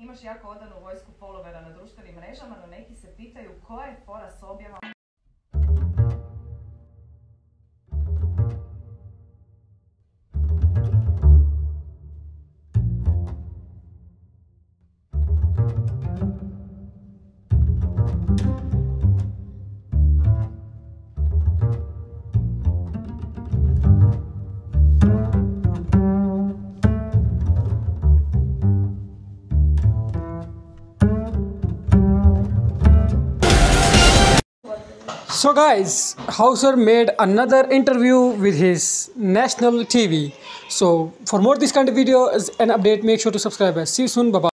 imaš jako odanu vojsku followera na društvenim mrežama, no neki se pitaju koja je fora s objavama So guys, Hauser made another interview with his national TV. So for more this kind of videos and update, make sure to subscribe. See you soon. Bye bye.